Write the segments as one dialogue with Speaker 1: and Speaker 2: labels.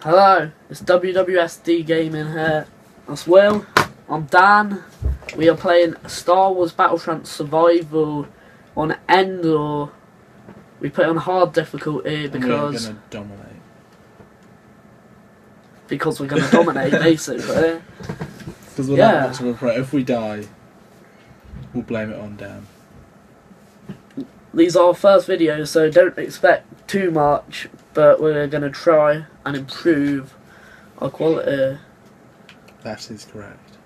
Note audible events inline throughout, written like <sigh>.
Speaker 1: Hello, it's WWSD Gaming here. That's Will. I'm Dan. We are playing Star Wars Battlefront Survival on Endor. We put it on hard difficulty
Speaker 2: because we're gonna dominate.
Speaker 1: because we're gonna dominate <laughs> basically.
Speaker 2: Because we're
Speaker 1: Yeah.
Speaker 2: not much of a. If we die, we'll blame it on Dan.
Speaker 1: These are our first videos, so don't expect too much, but we're gonna try and improve our quality.
Speaker 2: That is correct.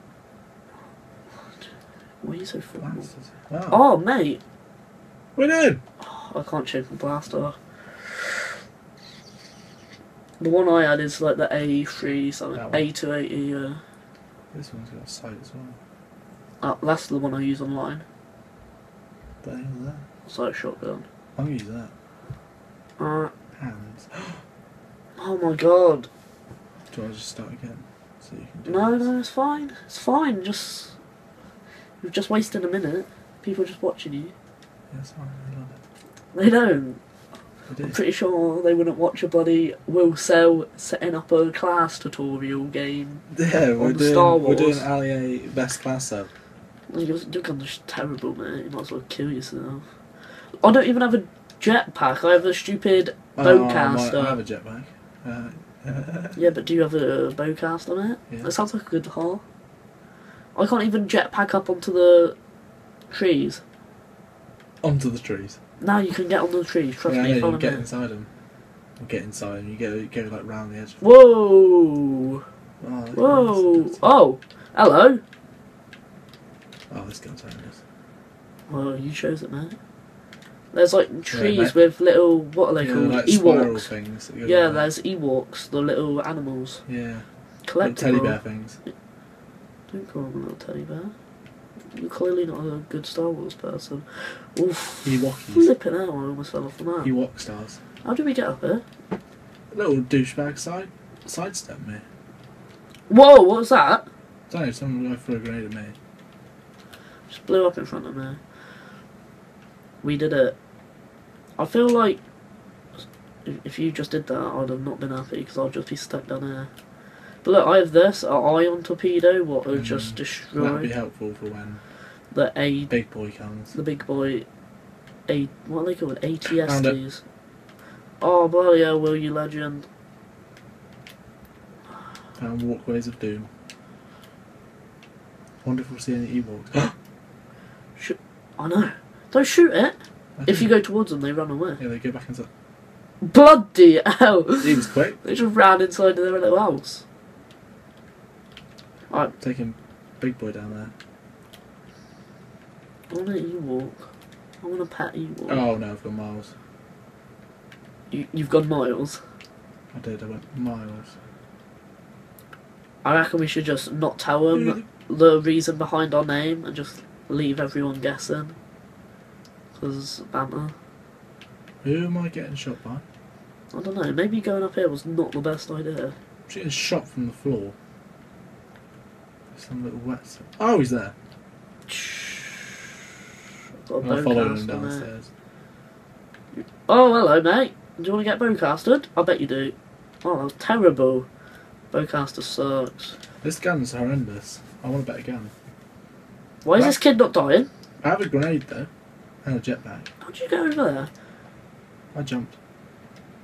Speaker 1: Why are you so formal?
Speaker 2: Wow.
Speaker 1: Oh, mate,
Speaker 2: We're in!
Speaker 1: I can't change the blaster. The one I had is like the A3 something,
Speaker 2: That?
Speaker 1: A280. Uh,
Speaker 2: This one's got a sight as well.
Speaker 1: uh, that's the one I use online.
Speaker 2: But hell that.
Speaker 1: Sight shotgun.
Speaker 2: I'm gonna use that. Hands. <gasps>
Speaker 1: oh my god.
Speaker 2: Do you want to just start again? So you can do
Speaker 1: No,
Speaker 2: this?
Speaker 1: no, it's fine. It's fine. Just you've just wasted a minute. People are just watching you.
Speaker 2: Yeah, it's fine. I love it.
Speaker 1: They don't. I'm pretty sure they wouldn't watch a bloody Will Sell setting up a class tutorial game.
Speaker 2: Yeah, we're doing,
Speaker 1: Star
Speaker 2: we're doing
Speaker 1: Wars.
Speaker 2: Ali best class sub.
Speaker 1: You're, you're kind of terrible, mate. You might as well kill yourself. I don't even have a jetpack. I have a stupid
Speaker 2: Oh, I
Speaker 1: bowcaster.
Speaker 2: have a jetpack. Uh,
Speaker 1: Yeah, but do you have a bowcaster on it?
Speaker 2: Yeah.
Speaker 1: That sounds like a good haul. I can't even jetpack up onto the trees.
Speaker 2: onto the trees.
Speaker 1: Now you can get on the trees. Trust
Speaker 2: yeah, I
Speaker 1: me,
Speaker 2: know, you get
Speaker 1: me.
Speaker 2: inside them. You get inside them, you go, you go like round the edge.
Speaker 1: Whoa!
Speaker 2: Oh,
Speaker 1: Whoa! Oh, hello.
Speaker 2: Oh, this gun's horrendous.
Speaker 1: Well, you chose it, man. There's like trees
Speaker 2: mate.
Speaker 1: with little what are they
Speaker 2: Yeah,
Speaker 1: called?
Speaker 2: like
Speaker 1: Ewoks.
Speaker 2: things.
Speaker 1: Yeah,
Speaker 2: like-
Speaker 1: there's Ewoks, the little animals.
Speaker 2: Yeah.
Speaker 1: Collectible.
Speaker 2: Teddy bear things.
Speaker 1: Don't call him a little teddy bear. You're clearly not a good Star Wars person. Oof.
Speaker 2: Ewokis.
Speaker 1: Flipping out, I almost fell off the map.
Speaker 2: Ewok stars.
Speaker 1: How did we get up here?
Speaker 2: Little douchebag side sidestep me.
Speaker 1: Whoa, what was that?
Speaker 2: Don't know, someone threw a grenade at me.
Speaker 1: Just blew up in front of me. We did it. I feel like if- you just did that, I'd have not been happy because I'd just be stuck down here. But look, I have this, an ion torpedo, what would
Speaker 2: Mm,
Speaker 1: just destroy.
Speaker 2: That'd be helpful for when
Speaker 1: the A,
Speaker 2: big boy comes.
Speaker 1: the big boy, A, what are they called? ATSTs. Oh, bloody hell, will you legend?
Speaker 2: Found walkways of doom. Wonderful seeing the Ewoks.
Speaker 1: Shoot. I know. Don't shoot it. If you go towards them, they run away.
Speaker 2: Yeah, they go back inside.
Speaker 1: Bloody hell!
Speaker 2: He was quick.
Speaker 1: They just ran inside their little house. Alright,
Speaker 2: Taking big boy down there.
Speaker 1: I want to Ewok. I want a pet Ewok.
Speaker 2: Oh no, I've got miles.
Speaker 1: You, you've gone miles.
Speaker 2: I did, I went miles.
Speaker 1: I reckon we should just not tell them the reason behind our name and just leave everyone guessing. Banter.
Speaker 2: Who am I getting shot by?
Speaker 1: I don't know, maybe going up here was not the best idea.
Speaker 2: I'm getting shot from the floor. Some little wet stuff. Oh, he's there.
Speaker 1: I've got a
Speaker 2: I'm following him downstairs.
Speaker 1: Oh, hello, mate. Do you want to get bowcasted? I bet you do. Oh, that's terrible. Bowcaster sucks.
Speaker 2: This gun's horrendous. I want a better gun.
Speaker 1: Why is
Speaker 2: That-
Speaker 1: this kid not dying?
Speaker 2: I have a grenade though, and a jetpack.
Speaker 1: How'd you go over there?
Speaker 2: I jumped.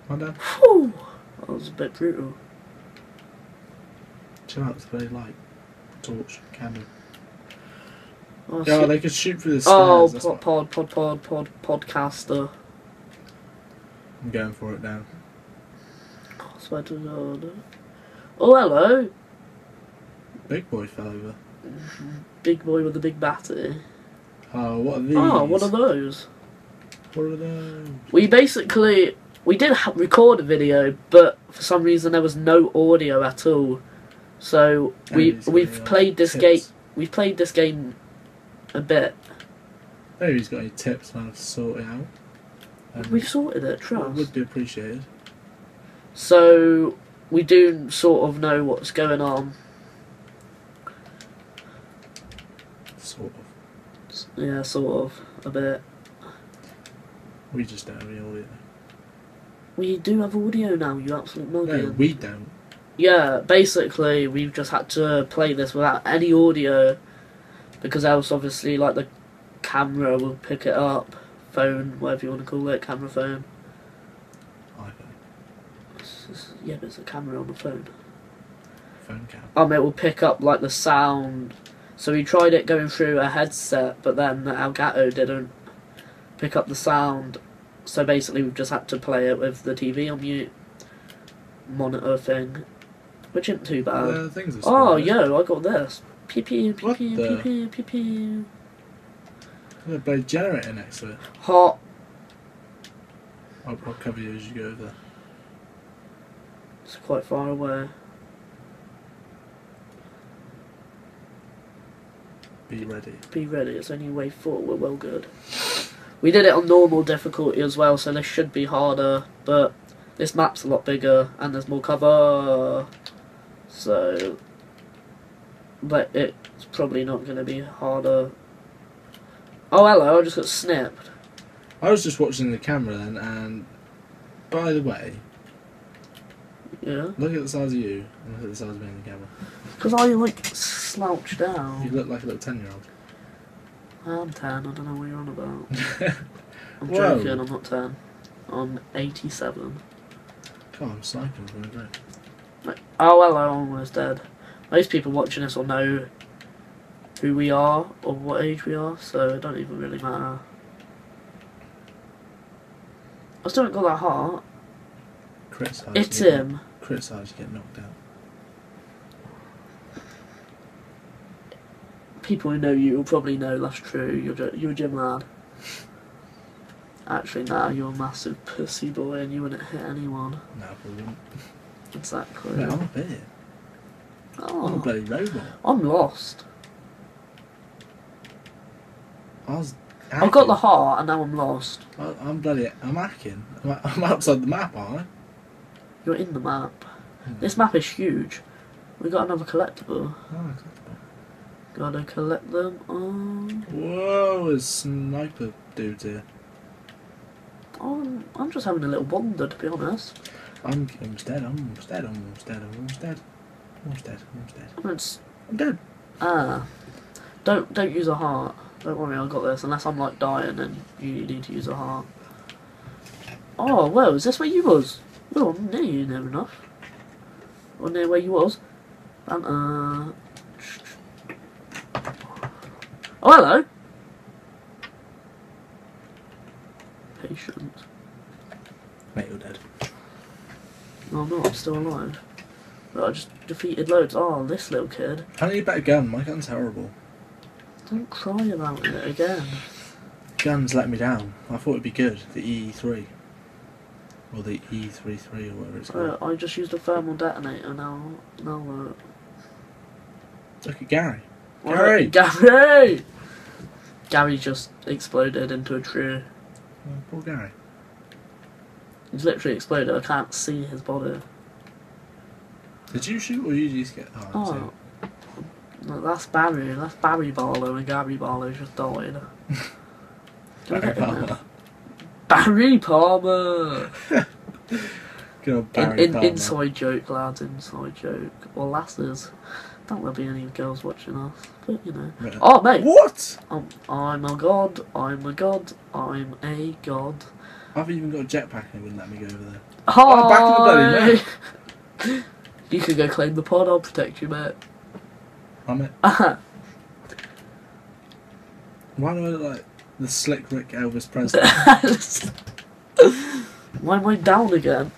Speaker 2: My dad.
Speaker 1: Whew. That was a bit brutal.
Speaker 2: Chill out, it's very light. Torch, candle.
Speaker 1: Oh,
Speaker 2: Yeah, they could shoot through the oh, stairs.
Speaker 1: oh pod, pod, pod, pod, pod, podcaster.
Speaker 2: I'm going for it now.
Speaker 1: I swear to God. Oh, hello.
Speaker 2: Big boy fell over.
Speaker 1: Big boy with a big battery.
Speaker 2: Oh, what are ah, these?
Speaker 1: Oh, what are those?
Speaker 2: What are those?
Speaker 1: We basically we did ha- record a video, but for some reason there was no audio at all. So we we've
Speaker 2: got
Speaker 1: played this game. We've played this game a bit.
Speaker 2: Maybe he's got any tips on how to sort it out. Um,
Speaker 1: We've sorted it. Trust.
Speaker 2: would be appreciated.
Speaker 1: So we do sort of know what's going on.
Speaker 2: Sort of.
Speaker 1: Yeah, sort of a bit.
Speaker 2: We just don't have any audio.
Speaker 1: We do have audio now. You absolute
Speaker 2: No, we don't.
Speaker 1: Yeah, basically we've just had to play this without any audio because else obviously like the camera will pick it up, phone, whatever you want to call it, camera phone.
Speaker 2: iPhone.
Speaker 1: Yeah, but it's a camera on the phone.
Speaker 2: Phone cam.
Speaker 1: Um, it will pick up like the sound. So we tried it going through a headset, but then the Elgato didn't pick up the sound. So basically, we've just had to play it with the TV on mute monitor thing, which isn't too bad.
Speaker 2: Uh,
Speaker 1: oh, yo, I got this. Pew pew pew
Speaker 2: What
Speaker 1: pew
Speaker 2: the-
Speaker 1: pew pew pew pew.
Speaker 2: There's a blade generator next to it.
Speaker 1: Hot.
Speaker 2: I'll, I'll cover you as you go over.
Speaker 1: It's quite far away.
Speaker 2: Be ready.
Speaker 1: Be ready. It's only wave four. We're well good. We did it on normal difficulty as well, so this should be harder. But this map's a lot bigger and there's more cover, so but it's probably not going to be harder. Oh hello! I just got snipped.
Speaker 2: I was just watching the camera then, and by the way,
Speaker 1: Yeah,
Speaker 2: look at the size of you and look at the size of me in the camera.
Speaker 1: because I like slouch down.
Speaker 2: You
Speaker 1: down.
Speaker 2: look like a little ten-year-old.
Speaker 1: I'm ten. I don't know what you're on about. <laughs> I'm
Speaker 2: Whoa.
Speaker 1: joking. I'm not ten. I'm eighty-seven.
Speaker 2: God, I'm sniping from the ground.
Speaker 1: Like, oh hello, I'm almost dead. Most people watching this will know who we are or what age we are, so it don't even really matter. I still haven't got that heart.
Speaker 2: Criticize.
Speaker 1: It's
Speaker 2: you get-
Speaker 1: him.
Speaker 2: Criticize, you get knocked out.
Speaker 1: People who know you will probably know that's true. You're you're a gym lad. Actually, now you're a massive pussy boy and you wouldn't hit anyone.
Speaker 2: No, I wouldn't.
Speaker 1: Exactly.
Speaker 2: Mate, I'm a bit. I'm a
Speaker 1: Oh,
Speaker 2: bloody robot.
Speaker 1: I'm lost.
Speaker 2: I was.
Speaker 1: I've got the heart and now I'm lost.
Speaker 2: I- I'm bloody. I'm hacking. I'm, I'm outside the map, aren't I?
Speaker 1: You're in the map.
Speaker 2: Hmm.
Speaker 1: This map is huge. We got another collectible.
Speaker 2: Oh,
Speaker 1: Gotta collect them. Oh,
Speaker 2: Whoa, there's sniper dudes here.
Speaker 1: I'm, I'm just having a little wander, to be honest.
Speaker 2: I'm almost dead. I'm almost dead. I'm almost dead. I'm almost dead. I'm almost dead. I'm almost dead.
Speaker 1: It's,
Speaker 2: I'm dead.
Speaker 1: ah, don't don't use a heart. Don't worry, I got this. Unless I'm like dying, then you need to use a heart. Oh, well, is this where you was? Well, I'm near you near enough. Or near where you was. And, uh... Oh, hello! Patient.
Speaker 2: Mate, you're dead.
Speaker 1: No, I'm not. I'm still alive. But I just defeated loads. Oh, this little kid.
Speaker 2: I need a better gun. My gun's horrible.
Speaker 1: Don't cry about it again.
Speaker 2: Guns let me down. I thought it'd be good. The EE3. Or the E33 or whatever it's called.
Speaker 1: Uh, I just used a thermal detonator now. Now, uh,
Speaker 2: Look at Gary. Gary!
Speaker 1: Gary! Gary just exploded into a tree.
Speaker 2: Oh, poor Gary.
Speaker 1: He's literally exploded. I can't see his body.
Speaker 2: Did you shoot or you just get. Oh,
Speaker 1: Oh, no, that's Barry. That's Barry Barlow, and Gary Barlow just died. <laughs>
Speaker 2: Barry? Palmer.
Speaker 1: Barry Palmer. <laughs>
Speaker 2: Good old
Speaker 1: In, in,
Speaker 2: Palmer.
Speaker 1: inside joke, lads. Inside joke. Or lasses. Don't there be any girls watching us, but you know.
Speaker 2: Right.
Speaker 1: Oh, mate.
Speaker 2: What?
Speaker 1: I'm, I'm a god. I'm a god. I'm a god.
Speaker 2: I've even got a jetpack and it wouldn't let me go over there.
Speaker 1: Hi.
Speaker 2: Oh, back in the bloody <laughs>
Speaker 1: You can go claim the pod. I'll protect you, mate.
Speaker 2: I'm it. <laughs> Uh-huh. Why do I look like the slick Rick Elvis Presley?
Speaker 1: Why am I down again?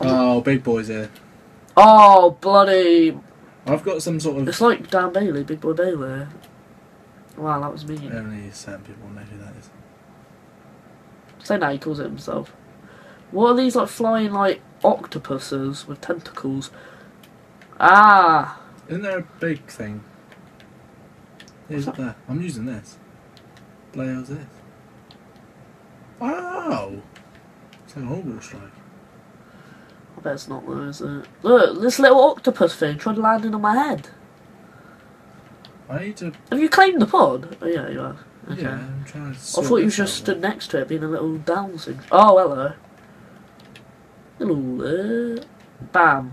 Speaker 2: oh, big boys here.
Speaker 1: Oh, bloody!
Speaker 2: I've got some sort of.
Speaker 1: It's like Dan Bailey, Big Boy Bailey. Wow, that was me.
Speaker 2: Only certain people know who that is.
Speaker 1: Say now he calls it himself. What are these like flying like octopuses with tentacles? Ah!
Speaker 2: Isn't there a big thing? Here's
Speaker 1: What's
Speaker 2: there. I'm using this. Bloody hell's this? Oh! It's like an orbital strike.
Speaker 1: I bet it's not though, is it? Look, this little octopus thing tried landing on my head.
Speaker 2: I need to.
Speaker 1: Have you claimed the pod? Oh yeah, you have. Okay.
Speaker 2: Yeah, I'm trying to.
Speaker 1: I thought you just stood next to it, being a little Down syndrome. Oh, hello. Hello there. Uh, bam.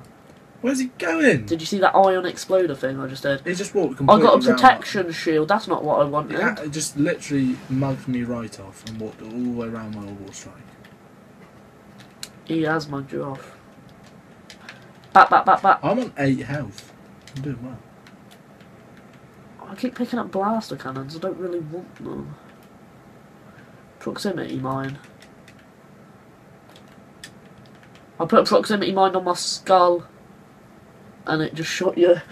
Speaker 2: Where's he going?
Speaker 1: Did you see that ion exploder thing I just did?
Speaker 2: He just walked completely I
Speaker 1: got a protection shield. That's not what I wanted.
Speaker 2: Yeah, it just literally mugged me right off and walked all the way around my orbital strike.
Speaker 1: He has mugged you off.
Speaker 2: I'm on 8 health. I'm doing well.
Speaker 1: I keep picking up blaster cannons. I don't really want them. Proximity mine. I put a proximity mine on my skull, and it just shot you. <laughs>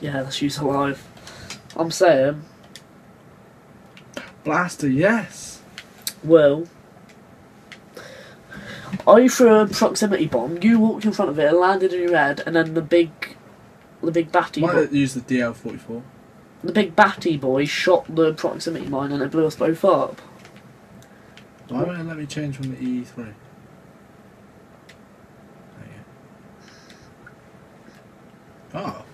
Speaker 1: yeah, that's use alive. I'm saying,
Speaker 2: Blaster, yes!
Speaker 1: well, I threw a proximity bomb. You walked in front of it, it landed in your head, and then the big, the big batty.
Speaker 2: Might
Speaker 1: bo-
Speaker 2: used the DL44.
Speaker 1: the big batty boy shot the proximity mine and it blew us both up.
Speaker 2: Why won't it let me change from the E3? There you go. Oh.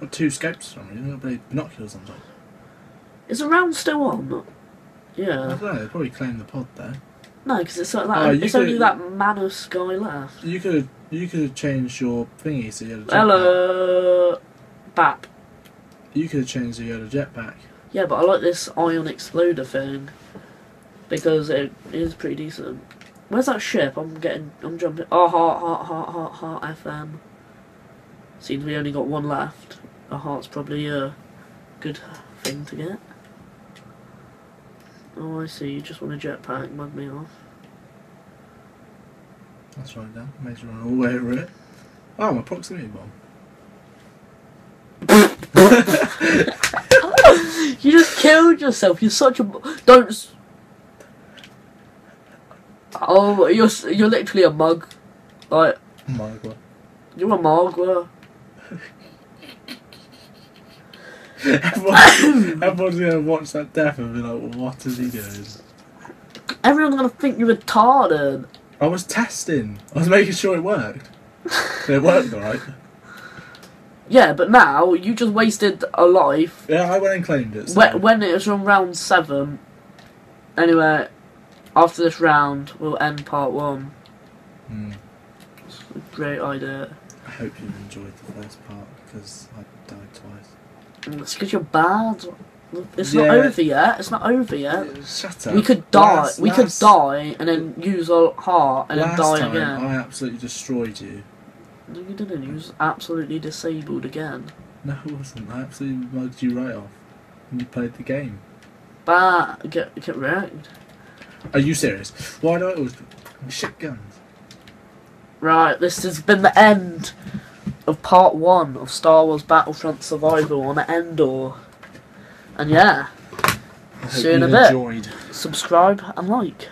Speaker 2: Got two scopes on from you. Got binoculars on top.
Speaker 1: Is the round still on? Yeah.
Speaker 2: I don't know. They probably claimed the pod there.
Speaker 1: No, because it's like uh, um, that.
Speaker 2: Oh,
Speaker 1: it's only
Speaker 2: could-
Speaker 1: that Manus guy left.
Speaker 2: You could you could have changed your thingy so you had a jetpack.
Speaker 1: Hello, Bap.
Speaker 2: You could have changed so you had a jetpack.
Speaker 1: Yeah, but I like this ion exploder thing because it is pretty decent. Where's that ship? I'm getting. I'm jumping. Oh, heart, heart, heart, heart, heart. FM. Seems we only got one left. A heart's probably a good thing to get. Oh, I see. You just want a jetpack. Mug me off.
Speaker 2: That's right, Dan. Made you run all the way over it. Oh, my proximity bomb. <laughs>
Speaker 1: You just killed yourself. You're such a don't. Oh, you're you're literally a mug. Like
Speaker 2: Oh
Speaker 1: you're a Margwa. <laughs>
Speaker 2: Everyone, <laughs> everyone's gonna watch that death and be like, what is he doing?
Speaker 1: Everyone's gonna think you're retarded.
Speaker 2: I was testing. I was making sure it worked. It worked alright.
Speaker 1: Yeah, but now you just wasted a life
Speaker 2: Yeah, I went and claimed it. So.
Speaker 1: when, when it was on round seven. Anyway, after this round, we'll end part one.
Speaker 2: Hmm.
Speaker 1: It's a great idea.
Speaker 2: I hope you enjoyed the first part because I died twice.
Speaker 1: It's because you're bad. It's
Speaker 2: Yeah.
Speaker 1: not over yet. It's not over yet.
Speaker 2: Shut up.
Speaker 1: We could die.
Speaker 2: Last-
Speaker 1: we
Speaker 2: last-
Speaker 1: could die and then use our heart and then die
Speaker 2: time
Speaker 1: again.
Speaker 2: I absolutely destroyed you.
Speaker 1: No, you didn't. You was absolutely disabled again.
Speaker 2: No, it wasn't. I absolutely mugged you right off. And you played the game.
Speaker 1: But get get wrecked.
Speaker 2: Are you serious? Why do I always shit guns?
Speaker 1: Right, this has been the end of part one of Star Wars Battlefront Survival on Endor. And yeah, See you in a bit.
Speaker 2: enjoyed.
Speaker 1: subscribe and like.